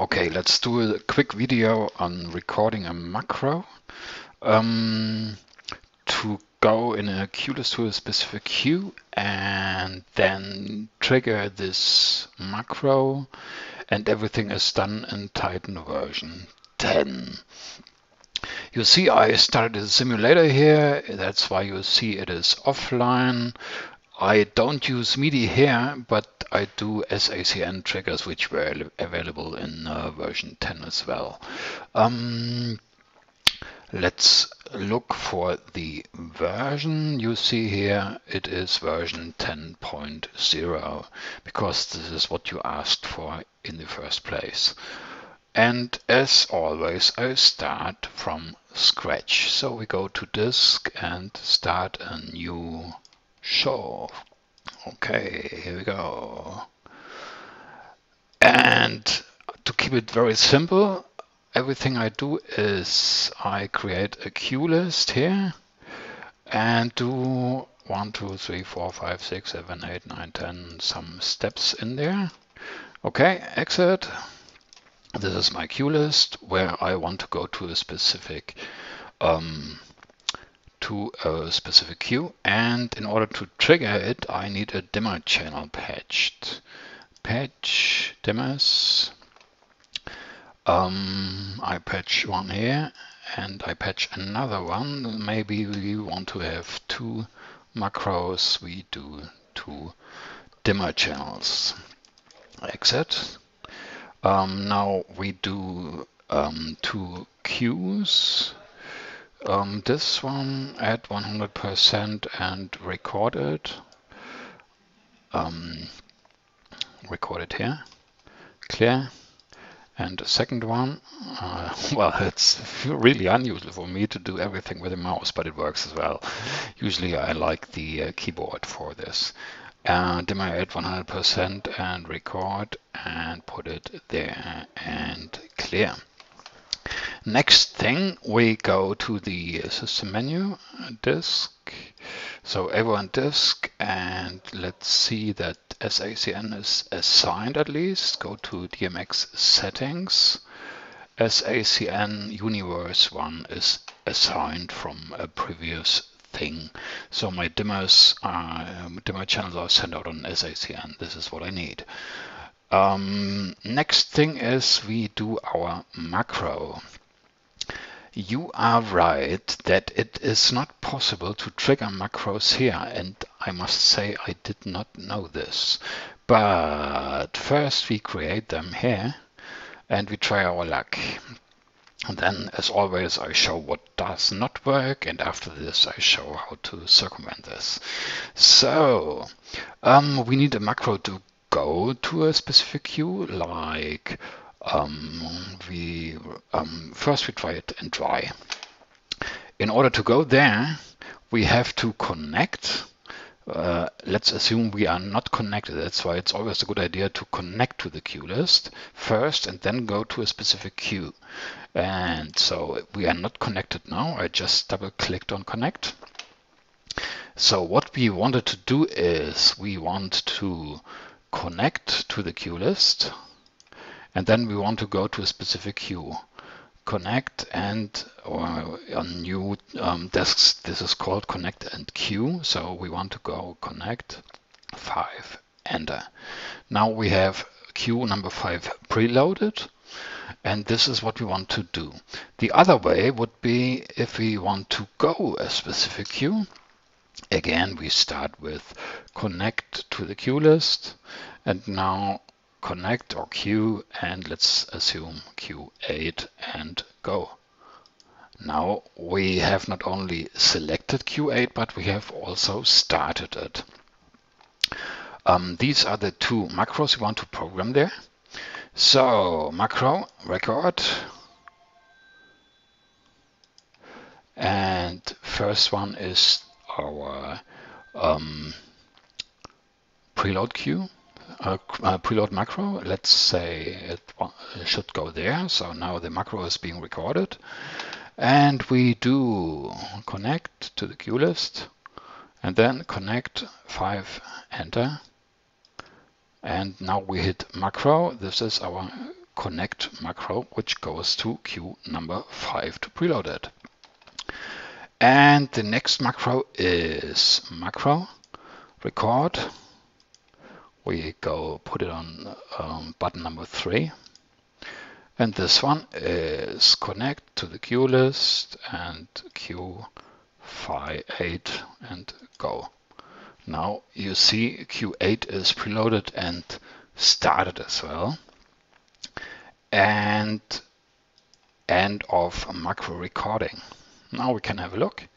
Okay, let's do a quick video on recording a macro. Um, to go in a cue list to a specific cue and then trigger this macro and everything is done in Titan version 10. You see I started a simulator here, that's why you see it is offline. I don't use MIDI here, but I do SACN triggers, which were available in uh, version 10 as well. Um, let's look for the version. You see here it is version 10.0 because this is what you asked for in the first place. And as always, I start from scratch. So we go to disk and start a new show. Okay, here we go. And to keep it very simple, everything I do is I create a cue list here and do 1, 2, 3, 4, 5, 6, 7, 8, 9, 10, some steps in there. Okay, exit. This is my cue list where I want to go to a specific um, to a specific cue and in order to trigger it I need a dimmer channel patched. Patch dimmers. Um, I patch one here and I patch another one. Maybe we want to have two macros. We do two dimmer channels. Exit. Um, now we do um, two cues um, this one at 100% and record it. Um, record it here. Clear. And the second one, uh, well, it's really unusual for me to do everything with a mouse, but it works as well. Usually I like the uh, keyboard for this. Uh, dimmer at 100% and record and put it there and clear. Next thing, we go to the system menu, disk. So everyone disk, and let's see that SACN is assigned at least. Go to DMX settings. SACN universe 1 is assigned from a previous thing. So my dimmers, are, um, dimmer channels are sent out on SACN. This is what I need. Um, next thing is we do our macro. You are right that it is not possible to trigger macros here and I must say I did not know this. But first we create them here and we try our luck. And then as always I show what does not work and after this I show how to circumvent this. So um, we need a macro to go to a specific cue like um, we um, first we try it and try. In order to go there, we have to connect. Uh, let's assume we are not connected. That's why it's always a good idea to connect to the cue list first and then go to a specific cue. And so we are not connected now. I just double clicked on connect. So what we wanted to do is we want to connect to the cue list and then we want to go to a specific cue. Connect and or on new um, desks this is called connect and cue so we want to go connect 5 enter. Now we have cue number 5 preloaded and this is what we want to do. The other way would be if we want to go a specific cue again we start with connect to the cue list and now connect or cue and let's assume Q8 and go. Now we have not only selected Q8 but we have also started it. Um, these are the two macros we want to program there. So macro record and first one is our um, preload cue a, a preload macro. Let's say it should go there. So now the macro is being recorded. And we do connect to the cue list and then connect 5 enter. And now we hit macro. This is our connect macro, which goes to cue number 5 to preload it. And the next macro is macro record. We go put it on um, button number 3. And this one is connect to the cue list and cue 5, 8 and go. Now you see Q8 is preloaded and started as well. And end of macro recording. Now we can have a look.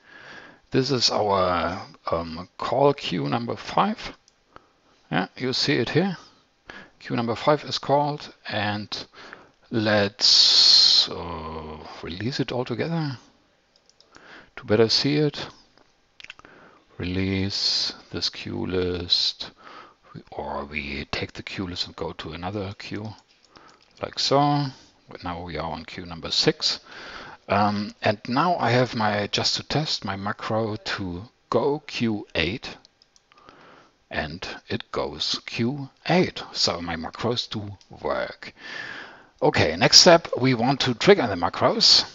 This is our um, call cue number five. Yeah, you see it here. Cue number five is called and let's uh, release it all together to better see it release this cue list or we take the cue list and go to another cue like so. But Now we are on cue number six. Um, and now I have my, just to test, my macro to go Q8 and it goes Q8. So my macros do work. Okay, next step, we want to trigger the macros.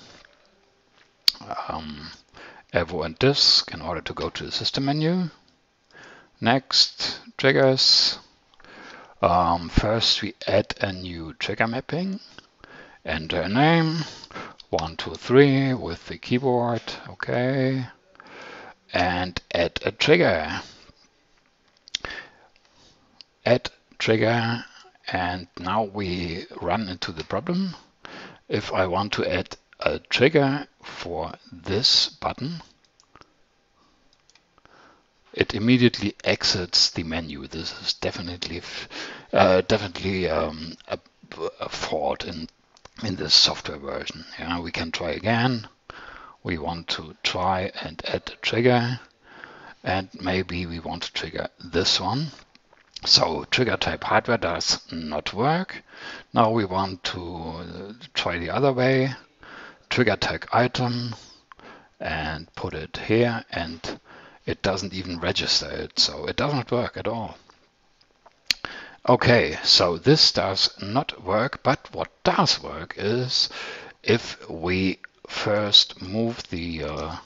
Um, Avo and disk in order to go to the system menu. Next, triggers. Um, first, we add a new trigger mapping. Enter a name, 123 with the keyboard, okay. And add a trigger. Add trigger, and now we run into the problem. If I want to add a trigger for this button, it immediately exits the menu. This is definitely uh, definitely um, a, a, fault in in this software version. Yeah, we can try again. We want to try and add a trigger, and maybe we want to trigger this one. So trigger type hardware does not work. Now we want to uh, try the other way trigger tag item and put it here and it doesn't even register it so it doesn't work at all okay so this does not work but what does work is if we first move the uh,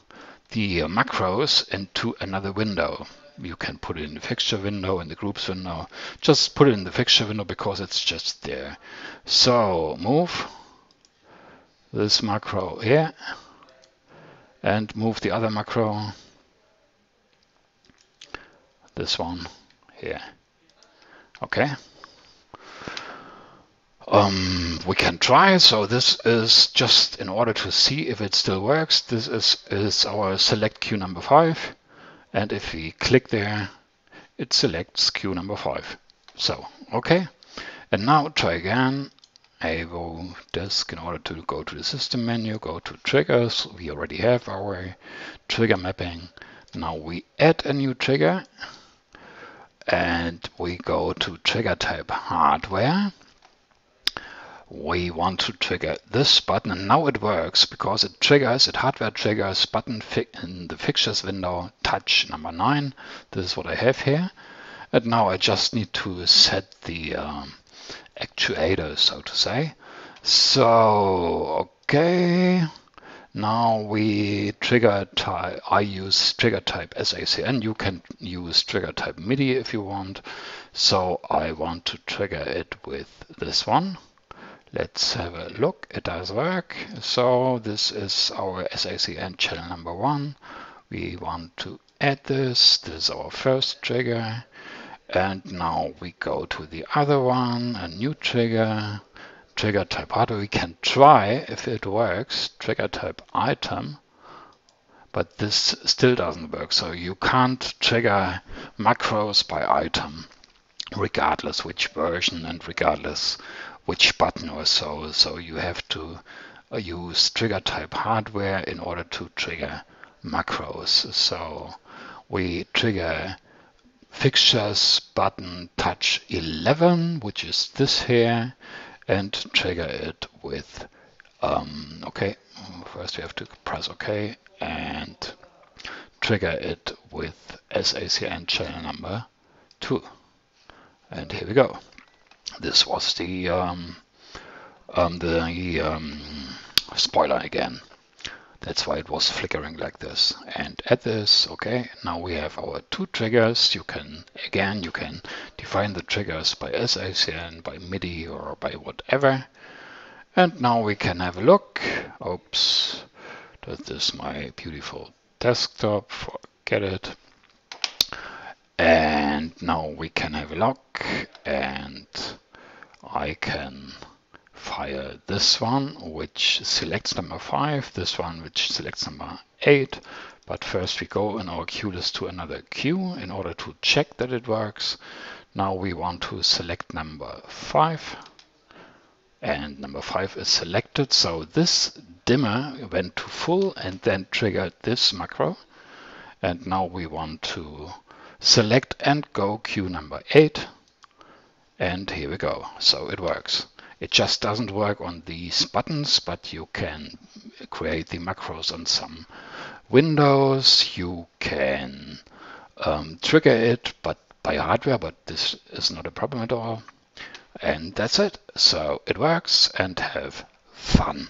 the macros into another window. You can put it in the fixture window in the groups window. Just put it in the fixture window because it's just there. So move this macro here and move the other macro, this one here. Okay. Um, we can try. So this is just in order to see if it still works. This is, is our select cue number five. And if we click there, it selects cue number five. So, okay. And now try again. Avo disk in order to go to the system menu, go to triggers. We already have our trigger mapping. Now we add a new trigger and we go to trigger type hardware. We want to trigger this button and now it works because it triggers, it hardware triggers button in the fixtures window touch number 9. This is what I have here. And now I just need to set the um, actuator, so to say. So, okay. Now we trigger type, I use trigger type SACN. You can use trigger type MIDI if you want. So I want to trigger it with this one. Let's have a look. It does work. So this is our SACN channel number one. We want to add this. This is our first trigger. And now we go to the other one, a new trigger, trigger type hardware. We can try if it works, trigger type item, but this still doesn't work. So you can't trigger macros by item, regardless which version and regardless which button or so. So you have to uh, use trigger type hardware in order to trigger macros. So we trigger fixtures button touch 11, which is this here, and trigger it with, um, okay, first we have to press OK and trigger it with SACN channel number 2. And here we go. This was the um, um, the um, spoiler again. That's why it was flickering like this. And at this, okay, now we have our two triggers. You can, again, you can define the triggers by SACN, by MIDI, or by whatever. And now we can have a look. Oops, that is my beautiful desktop, forget it. And now we can have a look and I can fire this one, which selects number 5, this one, which selects number 8. But first we go in our cue list to another cue in order to check that it works. Now we want to select number 5. And number 5 is selected, so this dimmer went to full and then triggered this macro. And now we want to select and go cue number 8. And here we go, so it works. It just doesn't work on these buttons, but you can create the macros on some windows. You can um, trigger it but by hardware, but this is not a problem at all. And that's it. So it works and have fun.